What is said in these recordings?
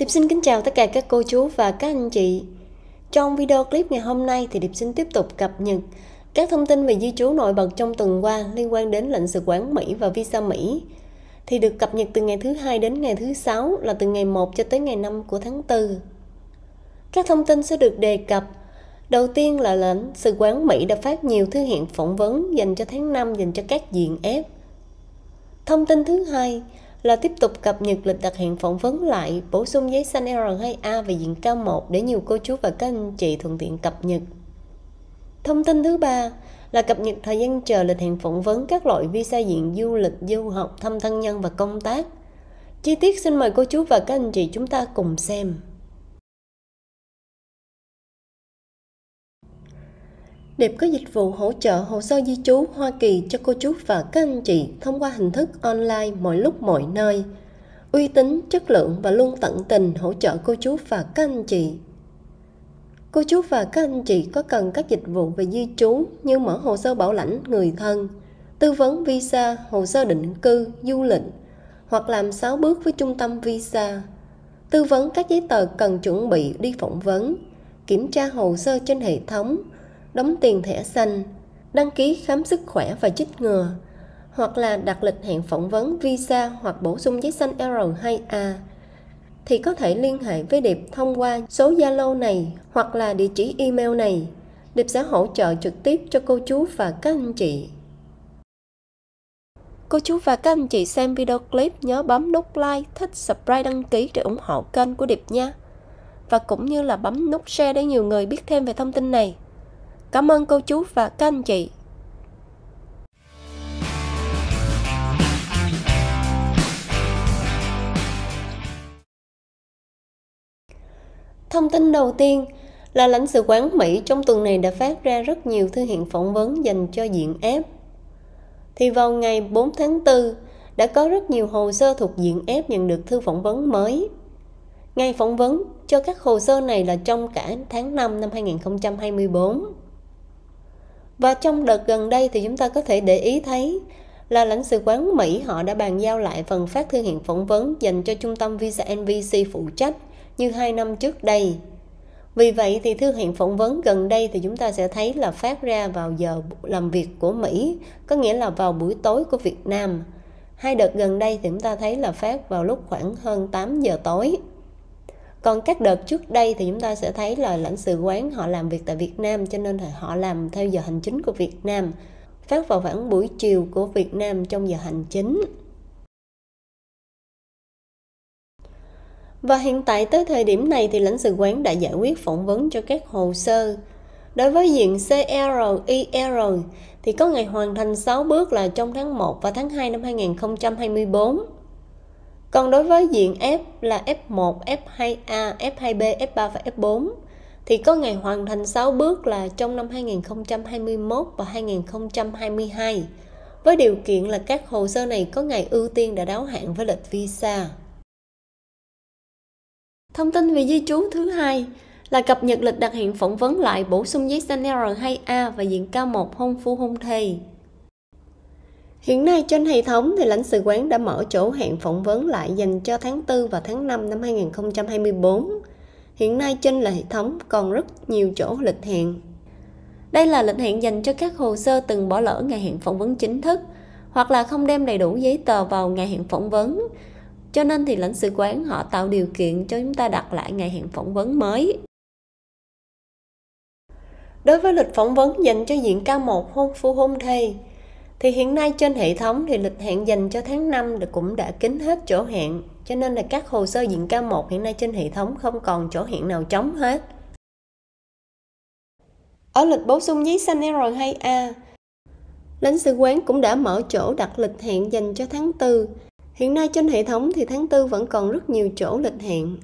Điệp xin kính chào tất cả các cô chú và các anh chị. Trong video clip ngày hôm nay thì Điệp xin tiếp tục cập nhật các thông tin về di trú nổi bật trong tuần qua liên quan đến lệnh sự quán Mỹ và visa Mỹ thì được cập nhật từ ngày thứ hai đến ngày thứ sáu là từ ngày 1 cho tới ngày 5 của tháng 4. Các thông tin sẽ được đề cập. Đầu tiên là lệnh sự quán Mỹ đã phát nhiều thư hiện phỏng vấn dành cho tháng 5 dành cho các diện ép. Thông tin thứ hai là tiếp tục cập nhật lịch đặt hẹn phỏng vấn lại, bổ sung giấy xanh R2A về diện cao 1 để nhiều cô chú và các anh chị thuận tiện cập nhật. Thông tin thứ ba là cập nhật thời gian chờ lịch hẹn phỏng vấn các loại visa diện du lịch, du học, thăm thân nhân và công tác. Chi tiết xin mời cô chú và các anh chị chúng ta cùng xem. Đẹp có dịch vụ hỗ trợ hồ sơ di trú Hoa Kỳ cho cô chú và các anh chị thông qua hình thức online mọi lúc mọi nơi. Uy tín, chất lượng và luôn tận tình hỗ trợ cô chú và các anh chị. Cô chú và các anh chị có cần các dịch vụ về di trú như mở hồ sơ bảo lãnh người thân, tư vấn visa, hồ sơ định cư, du lịch hoặc làm 6 bước với trung tâm visa, tư vấn các giấy tờ cần chuẩn bị đi phỏng vấn, kiểm tra hồ sơ trên hệ thống, đóng tiền thẻ xanh, đăng ký khám sức khỏe và chích ngừa, hoặc là đặt lịch hẹn phỏng vấn visa hoặc bổ sung giấy xanh R2A thì có thể liên hệ với Điệp thông qua số Zalo này hoặc là địa chỉ email này. Điệp sẽ hỗ trợ trực tiếp cho cô chú và các anh chị. Cô chú và các anh chị xem video clip nhớ bấm nút like, thích, subscribe, đăng ký để ủng hộ kênh của Điệp nha. Và cũng như là bấm nút share để nhiều người biết thêm về thông tin này. Cảm ơn cô chú và các anh chị. Thông tin đầu tiên là lãnh sự quán Mỹ trong tuần này đã phát ra rất nhiều thư hiện phỏng vấn dành cho diện F. Thì vào ngày 4 tháng 4 đã có rất nhiều hồ sơ thuộc diện F nhận được thư phỏng vấn mới. Ngày phỏng vấn cho các hồ sơ này là trong cả tháng 5 năm 2024. Và trong đợt gần đây thì chúng ta có thể để ý thấy là lãnh sự quán Mỹ họ đã bàn giao lại phần phát thư hiện phỏng vấn dành cho trung tâm Visa NVC phụ trách như hai năm trước đây. Vì vậy thì thư hiện phỏng vấn gần đây thì chúng ta sẽ thấy là phát ra vào giờ làm việc của Mỹ, có nghĩa là vào buổi tối của Việt Nam. Hai đợt gần đây thì chúng ta thấy là phát vào lúc khoảng hơn 8 giờ tối. Còn các đợt trước đây thì chúng ta sẽ thấy là lãnh sự quán họ làm việc tại Việt Nam cho nên là họ làm theo giờ hành chính của Việt Nam, phát vào khoảng buổi chiều của Việt Nam trong giờ hành chính. Và hiện tại tới thời điểm này thì lãnh sự quán đã giải quyết phỏng vấn cho các hồ sơ. Đối với diện CR, IR thì có ngày hoàn thành 6 bước là trong tháng 1 và tháng 2 năm 2024. Còn đối với diện F là F1, F2A, F2B, F3 và F4 thì có ngày hoàn thành 6 bước là trong năm 2021 và 2022 với điều kiện là các hồ sơ này có ngày ưu tiên đã đáo hạn với lịch visa. Thông tin về di trú thứ hai là cập nhật lịch đặt hẹn phỏng vấn lại bổ sung giấy xanh R2A và diện cao 1 hôn phu hôn thê. Hiện nay trên hệ thống thì lãnh sự quán đã mở chỗ hẹn phỏng vấn lại dành cho tháng 4 và tháng 5 năm 2024. Hiện nay trên hệ thống còn rất nhiều chỗ lịch hẹn. Đây là lịch hẹn dành cho các hồ sơ từng bỏ lỡ ngày hẹn phỏng vấn chính thức hoặc là không đem đầy đủ giấy tờ vào ngày hẹn phỏng vấn cho nên thì lãnh sự quán họ tạo điều kiện cho chúng ta đặt lại ngày hẹn phỏng vấn mới. Đối với lịch phỏng vấn dành cho diện K1 hôn phu hôn thê, thì hiện nay trên hệ thống thì lịch hẹn dành cho tháng 5 cũng đã kín hết chỗ hẹn, cho nên là các hồ sơ diện K1 hiện nay trên hệ thống không còn chỗ hẹn nào trống hết. Ở lịch bổ sung giấy xanh R2A, lãnh sự quán cũng đã mở chỗ đặt lịch hẹn dành cho tháng 4 Hiện nay trên hệ thống thì tháng 4 vẫn còn rất nhiều chỗ lịch hẹn.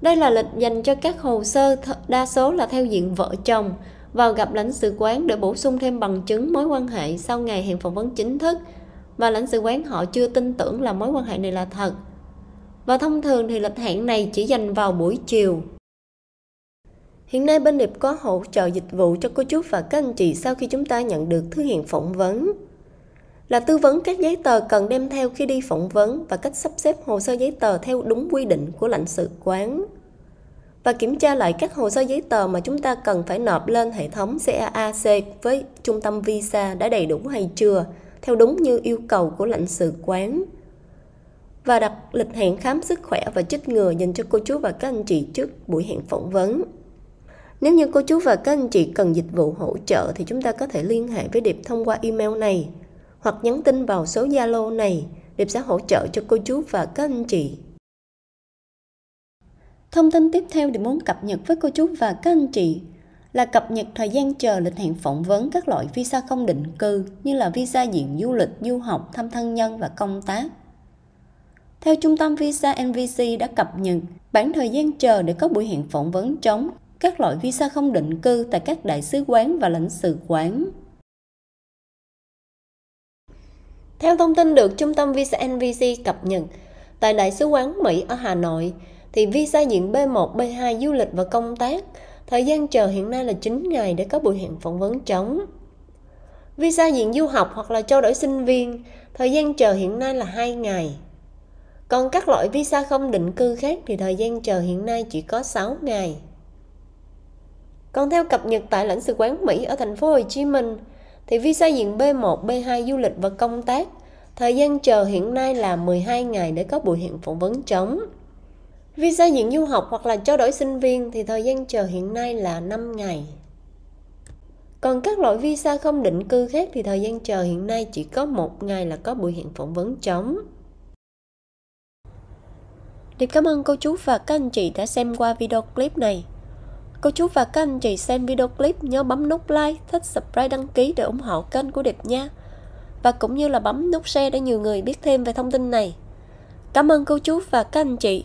Đây là lịch dành cho các hồ sơ đa số là theo diện vợ chồng vào gặp lãnh sự quán để bổ sung thêm bằng chứng mối quan hệ sau ngày hẹn phỏng vấn chính thức và lãnh sự quán họ chưa tin tưởng là mối quan hệ này là thật. Và thông thường thì lịch hẹn này chỉ dành vào buổi chiều. Hiện nay bên Điệp có hỗ trợ dịch vụ cho cô chú và các anh chị sau khi chúng ta nhận được thư hẹn phỏng vấn. là tư vấn các giấy tờ cần đem theo khi đi phỏng vấn và cách sắp xếp hồ sơ giấy tờ theo đúng quy định của lãnh sự quán và kiểm tra lại các hồ sơ giấy tờ mà chúng ta cần phải nộp lên hệ thống CAAC với trung tâm visa đã đầy đủ hay chưa, theo đúng như yêu cầu của lãnh sự quán. Và đặt lịch hẹn khám sức khỏe và chích ngừa dành cho cô chú và các anh chị trước buổi hẹn phỏng vấn. Nếu như cô chú và các anh chị cần dịch vụ hỗ trợ thì chúng ta có thể liên hệ với Điệp thông qua email này hoặc nhắn tin vào số Zalo này. Điệp sẽ hỗ trợ cho cô chú và các anh chị. Thông tin tiếp theo để muốn cập nhật với cô chú và các anh chị là cập nhật thời gian chờ lịch hẹn phỏng vấn các loại visa không định cư như là visa diện du lịch, du học, thăm thân nhân và công tác. Theo trung tâm Visa NVC đã cập nhật bản thời gian chờ để có buổi hẹn phỏng vấn trống các loại visa không định cư tại các đại sứ quán và lãnh sự quán. Theo thông tin được Trung tâm Visa NVC cập nhật, tại Đại sứ quán Mỹ ở Hà Nội, thì visa diện B1, B2 du lịch và công tác, thời gian chờ hiện nay là 9 ngày để có buổi hẹn phỏng vấn trống. Visa diện du học hoặc là trao đổi sinh viên, thời gian chờ hiện nay là 2 ngày. Còn các loại visa không định cư khác thì thời gian chờ hiện nay chỉ có 6 ngày. Còn theo cập nhật tại lãnh sự quán Mỹ ở thành phố Hồ Chí Minh, thì visa diện B1, B2 du lịch và công tác, thời gian chờ hiện nay là 12 ngày để có buổi hẹn phỏng vấn trống. Visa diện du học hoặc là trao đổi sinh viên thì thời gian chờ hiện nay là 5 ngày. Còn các loại visa không định cư khác thì thời gian chờ hiện nay chỉ có một ngày là có buổi hẹn phỏng vấn trống. Điệp cảm ơn cô chú và các anh chị đã xem qua video clip này. Cô chú và các anh chị xem video clip nhớ bấm nút like, thích subscribe đăng ký để ủng hộ kênh của Điệp nha. Và cũng như là bấm nút share để nhiều người biết thêm về thông tin này. Cảm ơn cô chú và các anh chị.